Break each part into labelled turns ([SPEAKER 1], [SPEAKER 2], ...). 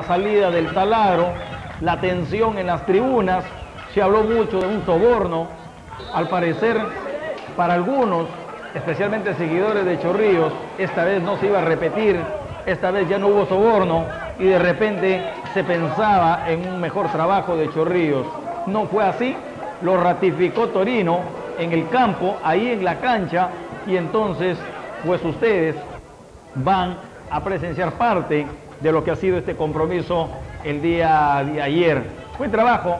[SPEAKER 1] La salida del taladro, la tensión en las tribunas, se habló mucho de un soborno, al parecer para algunos, especialmente seguidores de Chorrillos, esta vez no se iba a repetir, esta vez ya no hubo soborno y de repente se pensaba en un mejor trabajo de Chorrillos. No fue así, lo ratificó Torino en el campo, ahí en la cancha, y entonces pues ustedes van a presenciar parte de lo que ha sido este compromiso el día de ayer. Buen trabajo.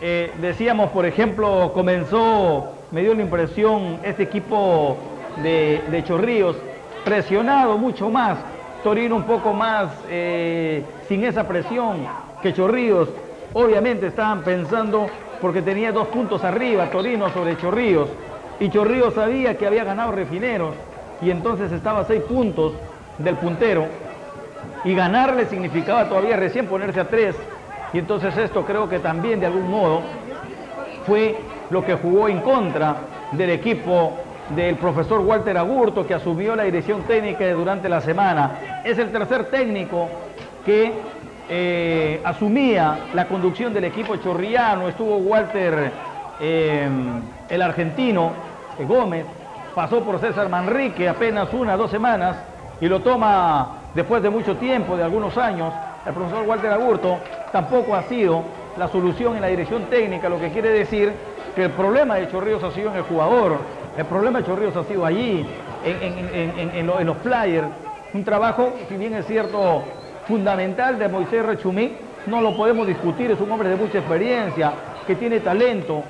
[SPEAKER 1] Eh, decíamos, por ejemplo, comenzó, me dio la impresión, este equipo de, de Chorrillos, presionado mucho más, Torino un poco más eh, sin esa presión que Chorrillos. Obviamente estaban pensando porque tenía dos puntos arriba, Torino sobre Chorrillos, y Chorrillos sabía que había ganado Refineros, y entonces estaba a seis puntos del puntero, y ganarle significaba todavía recién ponerse a tres, y entonces esto creo que también de algún modo fue lo que jugó en contra del equipo del profesor Walter Agurto que asumió la dirección técnica durante la semana. Es el tercer técnico que eh, asumía la conducción del equipo chorriano, estuvo Walter, eh, el argentino, eh, Gómez, pasó por César Manrique apenas una, dos semanas y lo toma después de mucho tiempo, de algunos años, el profesor Walter Agurto tampoco ha sido la solución en la dirección técnica, lo que quiere decir que el problema de Chorrillos ha sido en el jugador, el problema de Chorrillos ha sido allí, en, los flyers, un trabajo, si bien es cierto, fundamental de Moisés Rechumí, no lo podemos discutir, es un hombre de mucha experiencia, que tiene talento,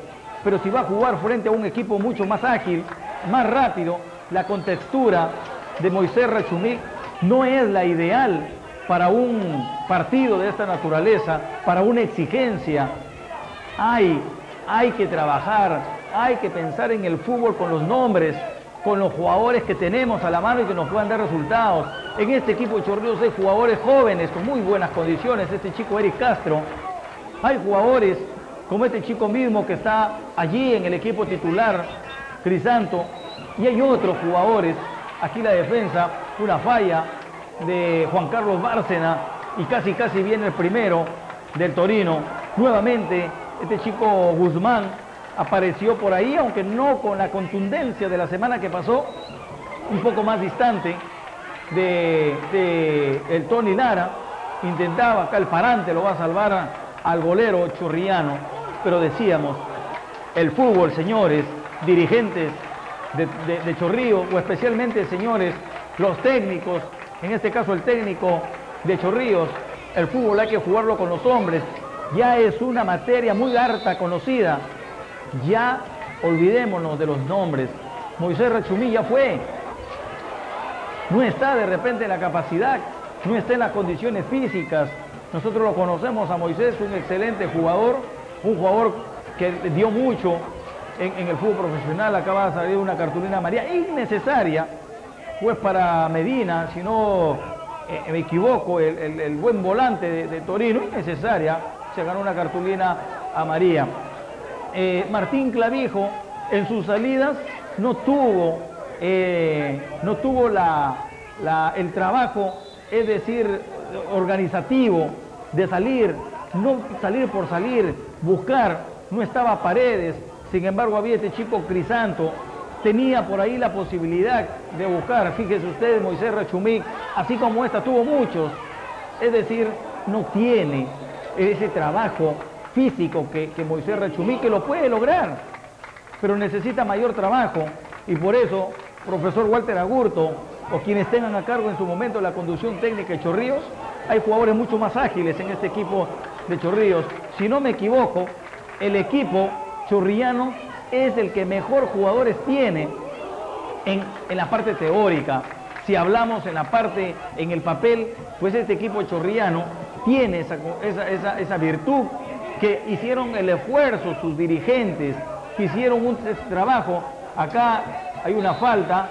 [SPEAKER 1] pero si va a jugar frente a un equipo mucho más ágil, más rápido, la contextura de Moisés Rechumí no es la ideal para un partido de esta naturaleza, para una exigencia. Hay, hay que trabajar, hay que pensar en el fútbol con los nombres, con los jugadores que tenemos a la mano y que nos puedan dar resultados. En este equipo de Chorrillos hay jugadores jóvenes con muy buenas condiciones, este chico Eric Castro. Hay jugadores como este chico mismo que está allí en el equipo titular, Crisanto. Y hay otros jugadores, aquí la defensa, una falla, de Juan Carlos Bárcena y casi casi viene el primero del Torino. Nuevamente este chico Guzmán apareció por ahí, aunque no con la contundencia de la semana que pasó, un poco más distante de, el Tony Lara. Intentaba acá el parante, lo va a salvar al golero chorriano, pero decíamos, el fútbol, señores, dirigentes de, de Chorrillo, o especialmente, señores, los técnicos, en este caso el técnico de Chorrillos, el fútbol hay que jugarlo con los hombres, ya es una materia muy harta conocida, ya olvidémonos de los nombres. Moisés Rachumí ya fue, no está de repente en la capacidad, no está en las condiciones físicas. Nosotros lo conocemos a Moisés, un excelente jugador, un jugador que dio mucho en, en el fútbol profesional, acaba de salir una cartulina María innecesaria, pues para Medina, si no eh, me equivoco, el, buen volante de, Torino, innecesaria, se ganó una cartulina a María. Eh, Martín Clavijo en sus salidas no tuvo, eh, no tuvo el trabajo, es decir, organizativo de salir, no salir por salir, buscar, no estaba Paredes, sin embargo había este chico Crisanto tenía por ahí la posibilidad de buscar, fíjese ustedes, Moisés Rachumí, así como esta tuvo muchos, es decir, no tiene ese trabajo físico que, Moisés Rachumí, que lo puede lograr, pero necesita mayor trabajo y por eso, profesor Walter Agurto, o quienes tengan a cargo en su momento la conducción técnica de Chorrillos, hay jugadores mucho más ágiles en este equipo de Chorrillos. Si no me equivoco, el equipo chorrillano es el que mejor jugadores tiene en, la parte teórica. Si hablamos en la parte, en el papel, pues este equipo chorriano tiene esa, virtud que hicieron el esfuerzo sus dirigentes, que hicieron un trabajo. Acá hay una falta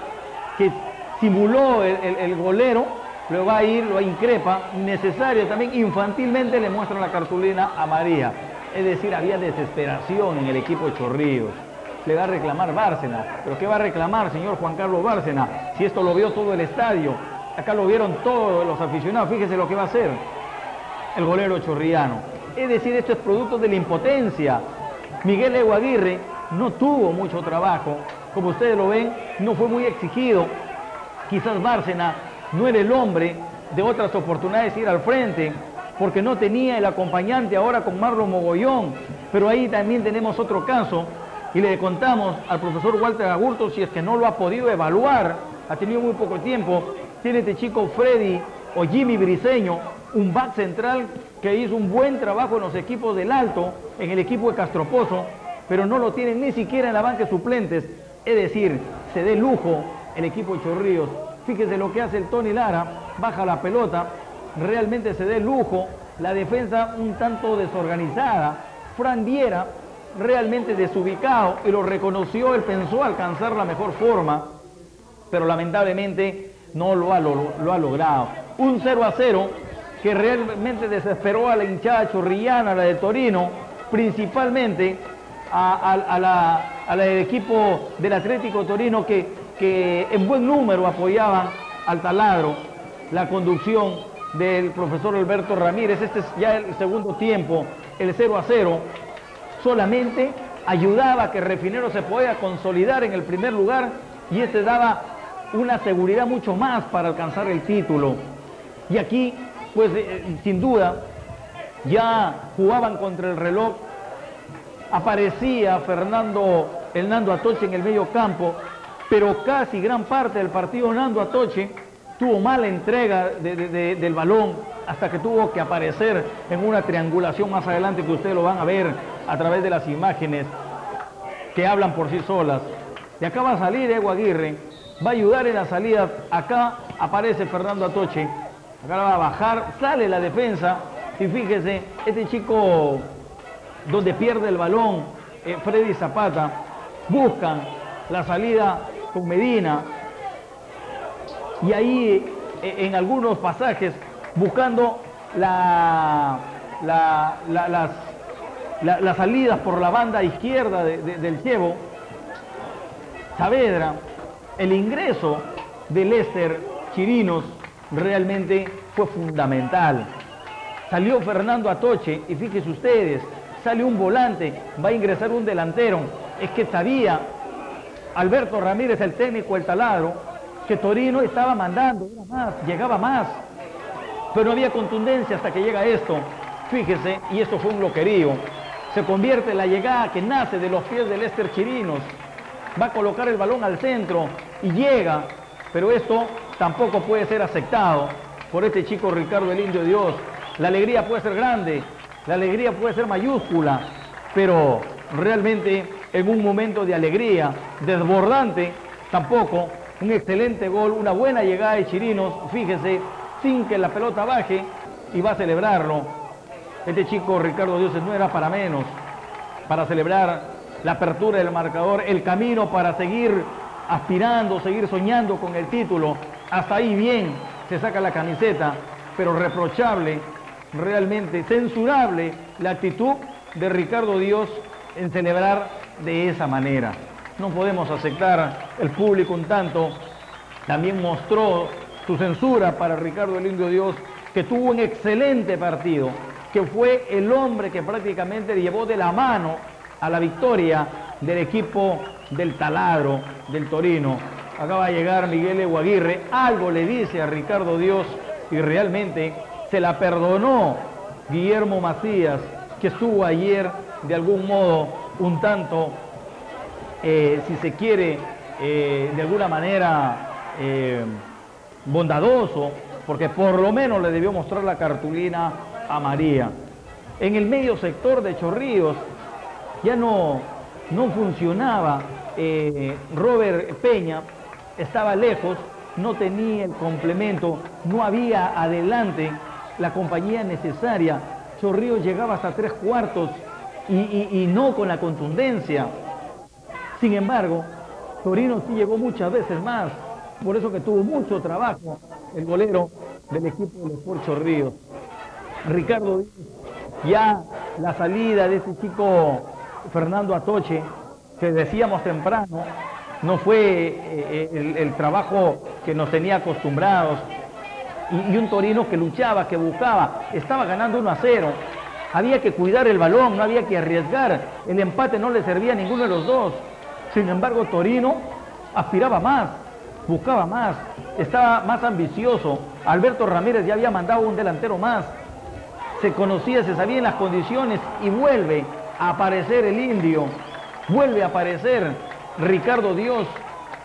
[SPEAKER 1] que simuló el, golero, lo va a ir, lo increpa, necesario también infantilmente le muestran la cartulina a María. Es decir, había desesperación en el equipo Chorrillos le va a reclamar Bárcena. ¿Pero qué va a reclamar, señor Juan Carlos Bárcena? Si esto lo vio todo el estadio, acá lo vieron todos los aficionados, fíjese lo que va a hacer. el golero chorriano. Es decir, esto es producto de la impotencia. Miguel Eguaguirre no tuvo mucho trabajo, como ustedes lo ven, no fue muy exigido. Quizás Bárcena no era el hombre de otras oportunidades ir al frente, porque no tenía el acompañante ahora con Marlon Mogollón. Pero ahí también tenemos otro caso y le contamos al profesor Walter Agurto si es que no lo ha podido evaluar, ha tenido muy poco tiempo. Tiene este chico Freddy o Jimmy Briseño, un back central que hizo un buen trabajo en los equipos del Alto, en el equipo de Castropozo, pero no lo tienen ni siquiera en la banca de suplentes. Es decir, se dé lujo el equipo de Chorrillos. Fíjese lo que hace el Tony Lara, baja la pelota, realmente se dé lujo, la defensa un tanto desorganizada. Fran realmente desubicado y lo reconoció, él pensó alcanzar la mejor forma, pero lamentablemente no lo ha, lo, ha logrado. Un 0 a 0 que realmente desesperó a la hinchada chorrillana, la de Torino, principalmente a, la, del equipo del Atlético Torino que, que en buen número apoyaban al taladro la conducción del profesor Alberto Ramírez. Este es ya el segundo tiempo, el 0 a 0. Solamente ayudaba a que Refinero se pueda consolidar en el primer lugar y este daba una seguridad mucho más para alcanzar el título. Y aquí, pues eh, sin duda, ya jugaban contra el reloj. Aparecía Fernando Hernando Atoche en el medio campo, pero casi gran parte del partido Hernando Atoche tuvo mala entrega del balón hasta que tuvo que aparecer en una triangulación más adelante que ustedes lo van a ver a través de las imágenes que hablan por sí solas. De acá va a salir Ego Aguirre, va a ayudar en la salida. Acá aparece Fernando Atoche, acá va a bajar, sale la defensa. Y fíjese, este chico donde pierde el balón, eh, Freddy Zapata, buscan la salida con Medina, y ahí eh, en algunos pasajes buscando la, las, salidas por la banda izquierda del Chevo, Saavedra, el ingreso de Lester Chirinos realmente fue fundamental. Salió Fernando Atoche y fíjense ustedes, sale un volante, va a ingresar un delantero. Es que sabía Alberto Ramírez, el técnico, el taladro, que Torino estaba mandando, llegaba más, pero no había contundencia hasta que llega esto. Fíjese, y esto fue un loquerío. Se convierte en la llegada que nace de los pies del Lester Chirinos. Va a colocar el balón al centro y llega, pero esto tampoco puede ser aceptado por este chico Ricardo el Indio Dios. La alegría puede ser grande, la alegría puede ser mayúscula, pero realmente en un momento de alegría desbordante tampoco un excelente gol, una buena llegada de Chirinos, fíjese, sin que la pelota baje y va a celebrarlo. Este chico Ricardo Dioses no era para menos, para celebrar la apertura del marcador, el camino para seguir aspirando, seguir soñando con el título. Hasta ahí bien se saca la camiseta, pero reprochable, realmente censurable la actitud de Ricardo Dios en celebrar de esa manera no podemos aceptar el público un tanto. También mostró su censura para Ricardo el Indio Dios, que tuvo un excelente partido, que fue el hombre que prácticamente llevó de la mano a la victoria del equipo del taladro del Torino. Acaba de llegar Miguel Eguaguirre, algo le dice a Ricardo Dios y realmente se la perdonó Guillermo Macías, que estuvo ayer de algún modo un tanto eh, si se quiere, eh, de alguna manera eh, bondadoso, porque por lo menos le debió mostrar la cartulina a María. En el medio sector de Chorrillos ya no, no funcionaba Robert Peña, estaba lejos, no tenía el complemento, no había adelante la compañía necesaria. Chorrillos llegaba hasta tres cuartos y no con la contundencia sin embargo, Torino sí llegó muchas veces más, por eso que tuvo mucho trabajo el golero del equipo del Sport Ríos. Ricardo, ya la salida de ese chico Fernando Atoche, que decíamos temprano, no fue eh, el, trabajo que nos tenía acostumbrados. y, y un Torino que luchaba, que buscaba, estaba ganando 1 a 0. Había que cuidar el balón, no había que arriesgar. El empate no le servía a ninguno de los dos. Sin embargo, Torino aspiraba más, buscaba más, estaba más ambicioso. Alberto Ramírez ya había mandado un delantero más. Se conocía, se sabían las condiciones y vuelve a aparecer el indio, vuelve a aparecer Ricardo Dios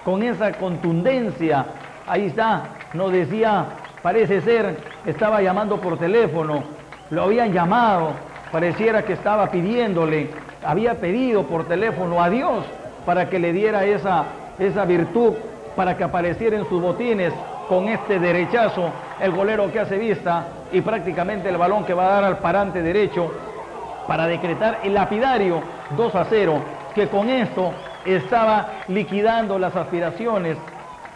[SPEAKER 1] con esa contundencia. Ahí está, nos decía, parece ser, estaba llamando por teléfono, lo habían llamado, pareciera que estaba pidiéndole, había pedido por teléfono a Dios para que le diera esa, esa virtud, para que apareciera en sus botines con este derechazo, el golero que hace vista y prácticamente el balón que va a dar al parante derecho para decretar el lapidario 2 a 0, que con esto estaba liquidando las aspiraciones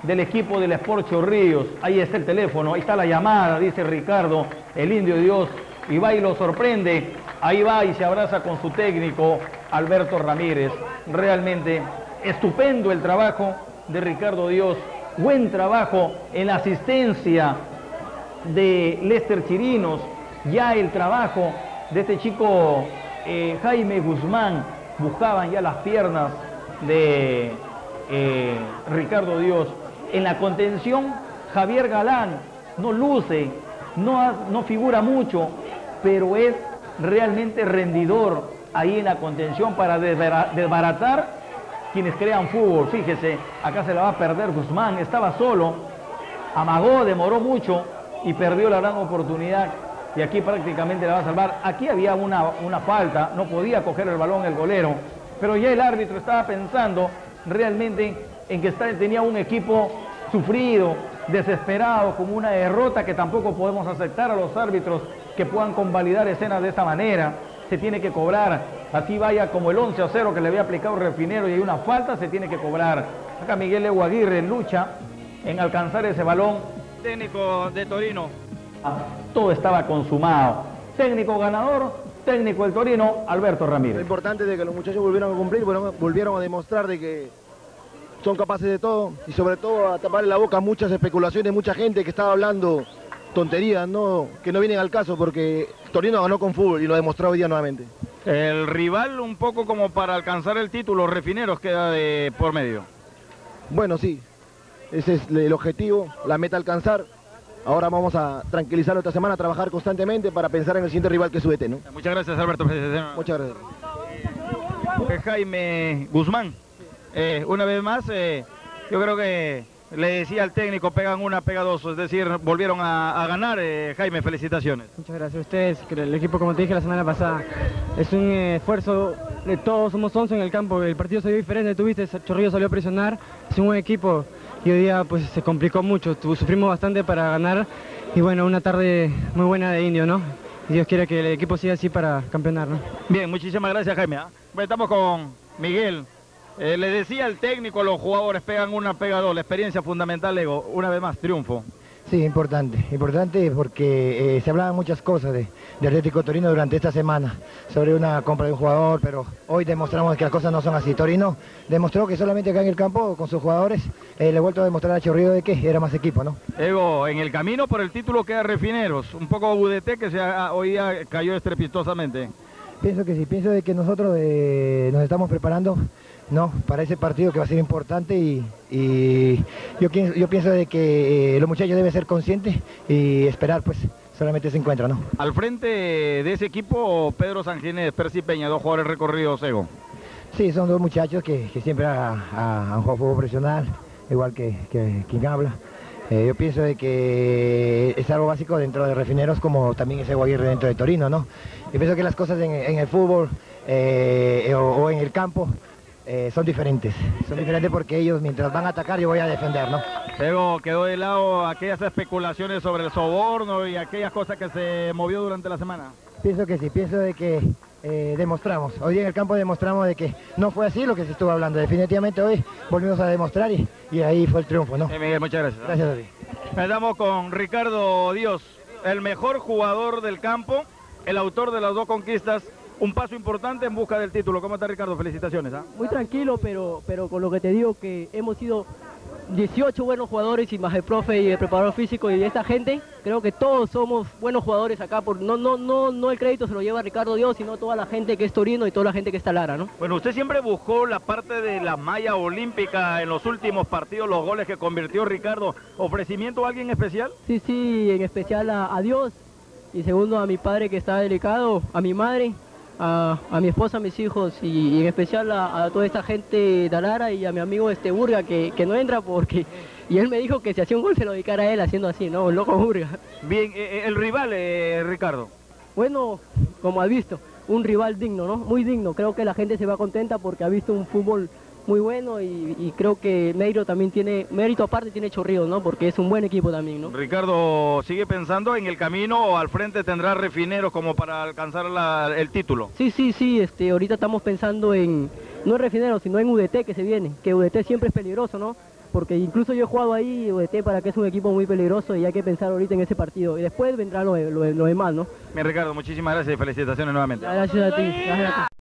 [SPEAKER 1] del equipo del Sport Ríos. Ahí está el teléfono, ahí está la llamada, dice Ricardo, el indio Dios, y va y lo sorprende. Ahí va y se abraza con su técnico, Alberto Ramírez. Realmente estupendo el trabajo de Ricardo Dios. Buen trabajo en la asistencia de Lester Chirinos. Ya el trabajo de este chico eh, Jaime Guzmán. Buscaban ya las piernas de eh, Ricardo Dios. En la contención, Javier Galán no luce, no, no figura mucho, pero es realmente rendidor ahí en la contención para desbaratar quienes crean fútbol. Fíjese, acá se la va a perder Guzmán, estaba solo, amagó, demoró mucho y perdió la gran oportunidad y aquí prácticamente la va a salvar. Aquí había una, una falta, no podía coger el balón el golero, pero ya el árbitro estaba pensando realmente en que tenía un equipo sufrido, desesperado, como una derrota que tampoco podemos aceptar a los árbitros que puedan convalidar escenas de esta manera. Se tiene que cobrar, así vaya como el 11 a 0 que le había aplicado Refinero y hay una falta, se tiene que cobrar. Acá Miguel Evo Aguirre lucha en alcanzar ese balón.
[SPEAKER 2] Técnico de Torino.
[SPEAKER 1] Ah, todo estaba consumado. Técnico ganador, técnico del Torino, Alberto Ramírez.
[SPEAKER 3] Lo importante es que los muchachos volvieron a cumplir, volvieron a demostrar de que son capaces de todo y sobre todo a taparle la boca a muchas especulaciones, mucha gente que estaba hablando tonterías no, que no vienen al caso porque Torino ganó con fútbol y lo demostró hoy día nuevamente.
[SPEAKER 2] El rival un poco como para alcanzar el título, Refineros queda de por medio.
[SPEAKER 3] Bueno, sí, ese es el objetivo, la meta alcanzar. Ahora vamos a tranquilizarlo esta semana, a trabajar constantemente para pensar en el siguiente rival que es ¿no?
[SPEAKER 2] Muchas gracias, Alberto.
[SPEAKER 3] Muchas gracias.
[SPEAKER 2] Eh, Jaime Guzmán, eh, una vez más, eh, yo creo que le decía al técnico, pegan una, pega dos, es decir, volvieron a, ganar. Jaime, felicitaciones.
[SPEAKER 4] Muchas gracias a ustedes. El equipo, como te dije la semana pasada, es un esfuerzo de todos, somos 11 en el campo. El partido dio diferente, tuviste, Chorrillo salió a presionar, es un buen equipo y hoy día pues se complicó mucho, sufrimos bastante para ganar y bueno, una tarde muy buena de Indio, ¿no? Dios quiere que el equipo siga así para campeonar, ¿no?
[SPEAKER 2] Bien, muchísimas gracias Jaime. ¿ah? Estamos con Miguel. Eh, le decía al técnico, los jugadores pegan una, pega dos, la experiencia fundamental, Ego, una vez más, triunfo.
[SPEAKER 5] Sí, importante, importante porque eh, se hablaban muchas cosas de, Atlético Torino durante esta semana, sobre una compra de un jugador, pero hoy demostramos que las cosas no son así. Torino demostró que solamente acá en el campo, con sus jugadores, eh, le he vuelto a demostrar a Chorrillo de que era más equipo, ¿no?
[SPEAKER 2] Ego, en el camino por el título queda Refineros, un poco UDT que se hoy día cayó estrepitosamente.
[SPEAKER 5] Pienso que sí, pienso de que nosotros eh, nos estamos preparando no, para ese partido que va a ser importante y, yo, yo, pienso de que eh, los muchachos deben ser conscientes y esperar, pues solamente se encuentra, ¿no?
[SPEAKER 2] Al frente de ese equipo, Pedro Sanginés, Percy Peña, dos jugadores recorridos, Ego.
[SPEAKER 5] Sí, son dos muchachos que, siempre han, jugado fútbol profesional, igual que, quien habla. Eh, yo pienso de que es algo básico dentro de Refineros como también ese Aguirre dentro de Torino, ¿no? Yo pienso que las cosas en, el fútbol eh, o en el campo eh, son diferentes. Son diferentes porque ellos mientras van a atacar yo voy a defender, ¿no?
[SPEAKER 2] Luego quedó de lado aquellas especulaciones sobre el soborno y aquellas cosas que se movió durante la semana.
[SPEAKER 5] Pienso que sí, pienso de que eh, demostramos, hoy en el campo demostramos de que no fue así lo que se estuvo hablando. Definitivamente hoy volvimos a demostrar y, ahí fue el triunfo, ¿no?
[SPEAKER 2] Miguel, muchas gracias.
[SPEAKER 5] Gracias a ti.
[SPEAKER 2] Estamos con Ricardo Dios, el mejor jugador del campo, el autor de las dos conquistas un paso importante en busca del título. ¿Cómo está Ricardo? Felicitaciones. ¿ah?
[SPEAKER 6] Muy tranquilo, pero, pero con lo que te digo que hemos sido 18 buenos jugadores y más el profe y el preparador físico y esta gente, creo que todos somos buenos jugadores acá, por, no, no, no, no el crédito se lo lleva Ricardo Dios, sino toda la gente que es Torino y toda la gente que está Lara, ¿no?
[SPEAKER 2] Bueno, usted siempre buscó la parte de la malla olímpica en los últimos partidos, los goles que convirtió Ricardo. ¿Ofrecimiento a alguien especial?
[SPEAKER 6] Sí, sí, en especial a, a Dios y segundo a mi padre que está delicado, a mi madre, a, a mi esposa, a mis hijos y, y en especial a, a, toda esta gente de Lara y a mi amigo este Burga que, que no entra porque... Y él me dijo que si hacía un gol se lo dedicara a él haciendo así, ¿no? Loco Burga.
[SPEAKER 2] Bien, eh, el rival, eh, Ricardo.
[SPEAKER 6] Bueno, como has visto, un rival digno, ¿no? Muy digno. Creo que la gente se va contenta porque ha visto un fútbol muy bueno y, y, creo que Neiro también tiene, mérito aparte tiene Chorrillos, ¿no? Porque es un buen equipo también, ¿no?
[SPEAKER 2] Ricardo, ¿sigue pensando en el camino o al frente tendrá refineros como para alcanzar la, el título?
[SPEAKER 6] Sí, sí, sí, este, ahorita estamos pensando en, no en refineros, sino en UDT que se viene, que UDT siempre es peligroso, ¿no? Porque incluso yo he jugado ahí, UDT, para que es un equipo muy peligroso y hay que pensar ahorita en ese partido. Y después vendrá lo, lo, lo demás, ¿no?
[SPEAKER 2] Bien, Ricardo, muchísimas gracias y felicitaciones nuevamente.
[SPEAKER 6] Gracias a ti. Gracias a ti.